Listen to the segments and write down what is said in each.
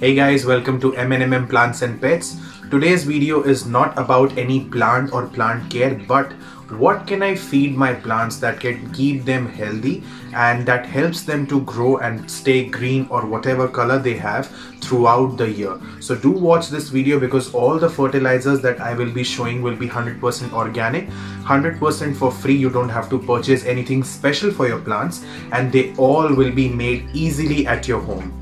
Hey guys, welcome to MNMM Plants and Pets. Today's video is not about any plant or plant care, but what can I feed my plants that can keep them healthy and that helps them to grow and stay green or whatever color they have throughout the year. So do watch this video because all the fertilizers that I will be showing will be 100% organic, 100% for free. You don't have to purchase anything special for your plants and they all will be made easily at your home.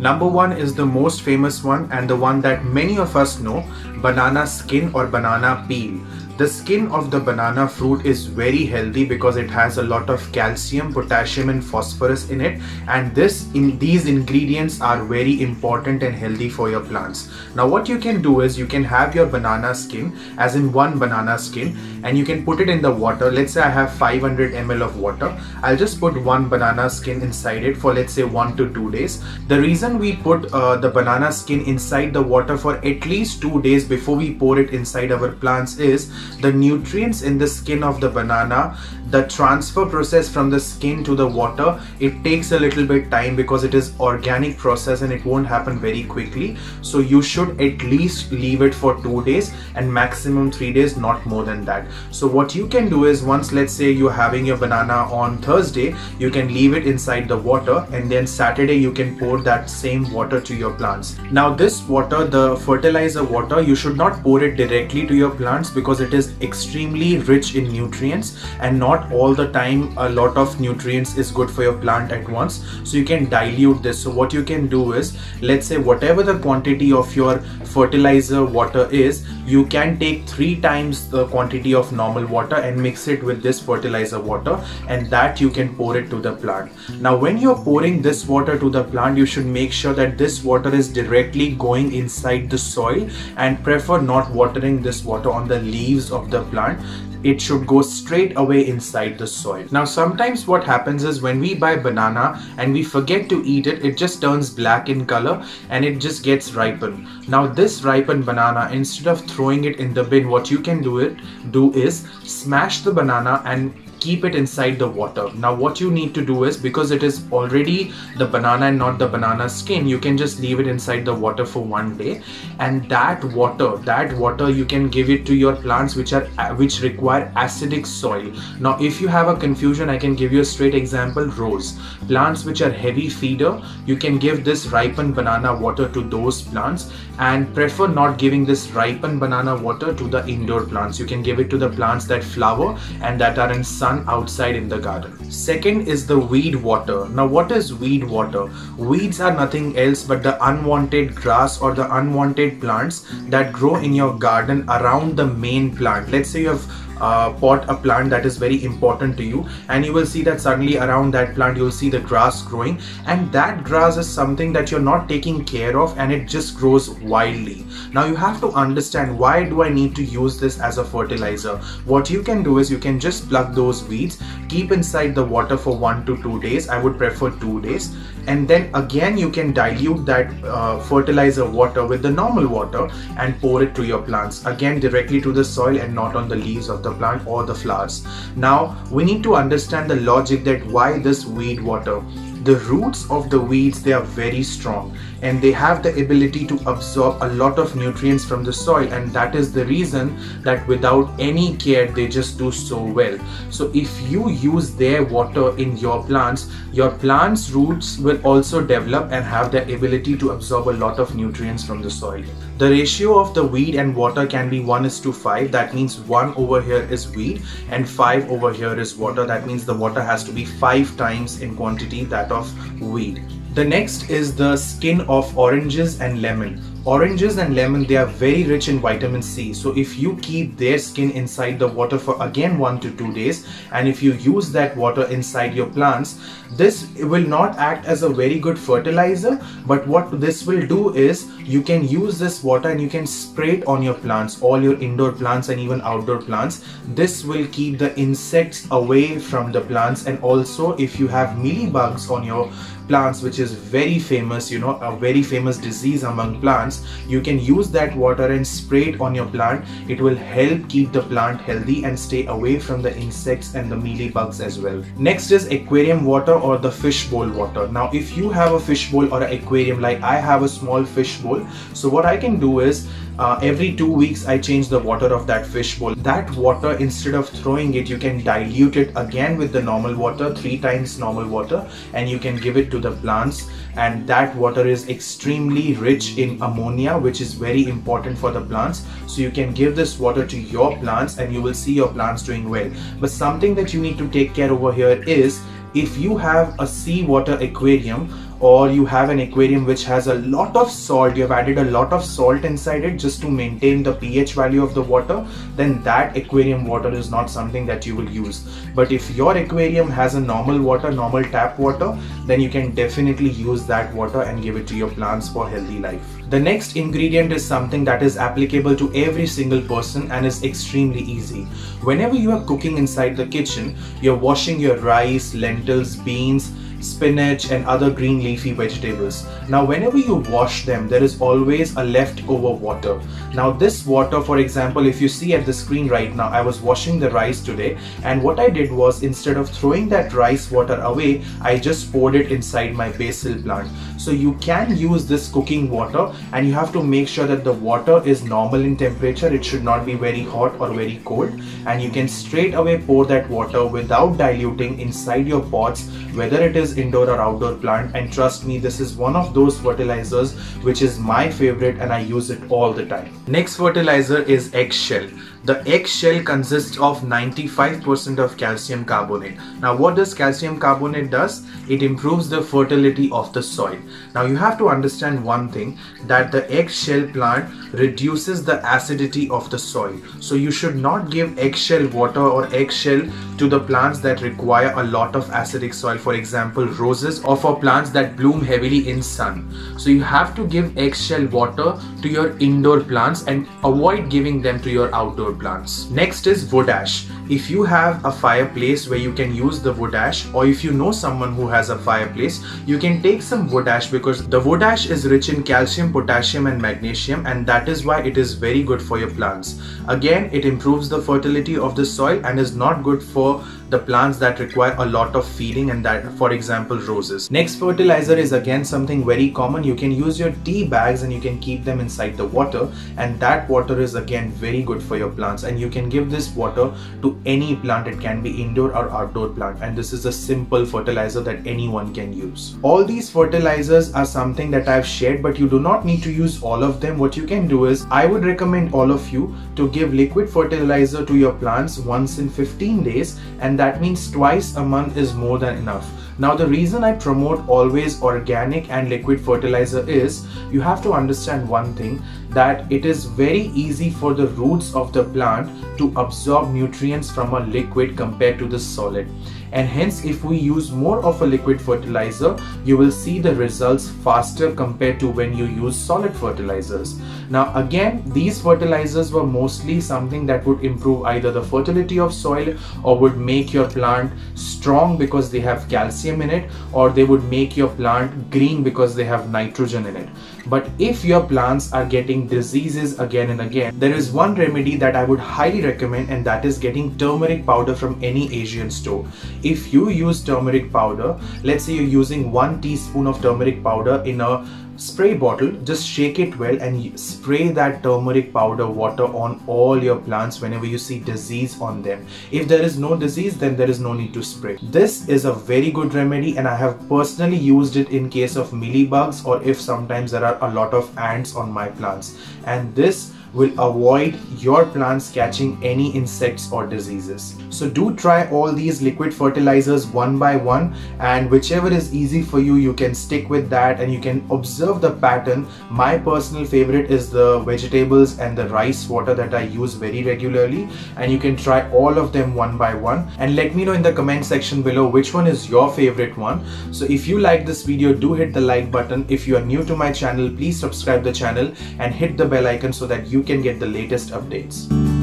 Number one is the most famous one and the one that many of us know, banana skin or banana peel. The skin of the banana fruit is very healthy because it has a lot of calcium, potassium and phosphorus in it and this in these ingredients are very important and healthy for your plants. Now what you can do is you can have your banana skin as in one banana skin and you can put it in the water. Let's say I have 500 ml of water. I'll just put one banana skin inside it for let's say one to two days. The reason we put uh, the banana skin inside the water for at least two days before we pour it inside our plants is the nutrients in the skin of the banana the transfer process from the skin to the water. It takes a little bit time because it is organic process and it won't happen very quickly. So you should at least leave it for two days and maximum three days not more than that. So what you can do is once let's say you're having your banana on thursday you can leave it inside the water and then saturday you can pour that same water to your plants. Now this water the fertilizer water you should not pour it directly to your plants because it is extremely rich in nutrients and not all the time a lot of nutrients is good for your plant at once. So you can dilute this. So what you can do is let's say whatever the quantity of your fertilizer water is you can take three times the quantity of normal water and mix it with this fertilizer water and that you can pour it to the plant. Now when you're pouring this water to the plant you should make sure that this water is directly going inside the soil and prefer not watering this water on the leaves of the plant it should go straight away inside the soil. Now sometimes what happens is when we buy banana and we forget to eat it, it just turns black in color and it just gets ripened. Now this ripened banana, instead of throwing it in the bin, what you can do it do is smash the banana and keep it inside the water now what you need to do is because it is already the banana and not the banana skin you can just leave it inside the water for one day and that water that water you can give it to your plants which are which require acidic soil now if you have a confusion i can give you a straight example rose plants which are heavy feeder you can give this ripened banana water to those plants and prefer not giving this ripened banana water to the indoor plants you can give it to the plants that flower and that are in sun sun outside in the garden. Second is the weed water. Now what is weed water? Weeds are nothing else but the unwanted grass or the unwanted plants that grow in your garden around the main plant. Let's say you have uh, pot a plant that is very important to you. And you will see that suddenly around that plant you'll see the grass growing. And that grass is something that you're not taking care of and it just grows wildly. Now you have to understand why do I need to use this as a fertilizer? What you can do is you can just pluck those weeds keep inside the water for one to two days. I would prefer two days and then again you can dilute that uh, fertilizer water with the normal water and pour it to your plants again directly to the soil and not on the leaves of the plant or the flowers. Now we need to understand the logic that why this weed water the roots of the weeds they are very strong and they have the ability to absorb a lot of nutrients from the soil and that is the reason that without any care they just do so well. So if you use their water in your plants your plants roots will also develop and have the ability to absorb a lot of nutrients from the soil the ratio of the weed and water can be 1 is to 5 that means 1 over here is weed and 5 over here is water. That means the water has to be 5 times in quantity that of weed. The next is the skin of oranges and lemon. Oranges and lemon, they are very rich in vitamin C. So if you keep their skin inside the water for again one to two days, and if you use that water inside your plants, this will not act as a very good fertilizer. But what this will do is you can use this water and you can spray it on your plants, all your indoor plants and even outdoor plants. This will keep the insects away from the plants. And also if you have mealybugs on your plants which is very famous you know a very famous disease among plants you can use that water and spray it on your plant. It will help keep the plant healthy and stay away from the insects and the mealy bugs as well. Next is aquarium water or the fish bowl water. Now if you have a fish bowl or an aquarium like I have a small fish bowl so what I can do is uh, every two weeks I change the water of that fish bowl. That water instead of throwing it you can dilute it again with the normal water three times normal water and you can give it to the plants. And that water is extremely rich in ammonia which is very important for the plants. So you can give this water to your plants and you will see your plants doing well. But something that you need to take care over here is if you have a seawater aquarium or you have an aquarium which has a lot of salt you have added a lot of salt inside it just to maintain the pH value of the water then that aquarium water is not something that you will use but if your aquarium has a normal water normal tap water then you can definitely use that water and give it to your plants for healthy life the next ingredient is something that is applicable to every single person and is extremely easy. Whenever you are cooking inside the kitchen, you're washing your rice, lentils, beans, spinach and other green leafy vegetables. Now whenever you wash them there is always a leftover water. Now this water for example if you see at the screen right now I was washing the rice today and what I did was instead of throwing that rice water away I just poured it inside my basil plant. So you can use this cooking water and you have to make sure that the water is normal in temperature. It should not be very hot or very cold and you can straight away pour that water without diluting inside your pots whether it is indoor or outdoor plant and trust me this is one of those fertilizers which is my favorite and I use it all the time. Next fertilizer is eggshell. The eggshell consists of 95% of calcium carbonate. Now what does calcium carbonate does? It improves the fertility of the soil. Now you have to understand one thing that the eggshell plant reduces the acidity of the soil. So you should not give eggshell water or eggshell to the plants that require a lot of acidic soil. For example, roses or for plants that bloom heavily in sun. So you have to give eggshell water to your indoor plants and avoid giving them to your outdoor plants. Next is wood ash. If you have a fireplace where you can use the wood ash or if you know someone who has a fireplace, you can take some wood ash because the wood ash is rich in calcium, potassium and magnesium and that is why it is very good for your plants. Again, it improves the fertility of the soil and is not good for the plants that require a lot of feeding and that for example roses. Next fertilizer is again something very common. You can use your tea bags and you can keep them inside the water and that water is again very good for your plants and you can give this water to any plant. It can be indoor or outdoor plant and this is a simple fertilizer that anyone can use. All these fertilizers are something that I've shared but you do not need to use all of them. What you can do is I would recommend all of you to give liquid fertilizer to your plants once in 15 days that means twice a month is more than enough. Now the reason I promote always organic and liquid fertilizer is you have to understand one thing that it is very easy for the roots of the plant to absorb nutrients from a liquid compared to the solid and hence if we use more of a liquid fertilizer you will see the results faster compared to when you use solid fertilizers. Now again these fertilizers were mostly something that would improve either the fertility of soil or would make your plant strong because they have calcium in it or they would make your plant green because they have nitrogen in it. But if your plants are getting diseases again and again, there is one remedy that I would highly recommend and that is getting turmeric powder from any Asian store. If you use turmeric powder, let's say you're using one teaspoon of turmeric powder in a spray bottle just shake it well and spray that turmeric powder water on all your plants whenever you see disease on them. If there is no disease then there is no need to spray. This is a very good remedy and i have personally used it in case of mealybugs or if sometimes there are a lot of ants on my plants. And this will avoid your plants catching any insects or diseases. So do try all these liquid fertilizers one by one and whichever is easy for you, you can stick with that and you can observe the pattern. My personal favorite is the vegetables and the rice water that I use very regularly and you can try all of them one by one and let me know in the comment section below which one is your favorite one. So if you like this video, do hit the like button. If you are new to my channel, please subscribe the channel and hit the bell icon so that you you can get the latest updates.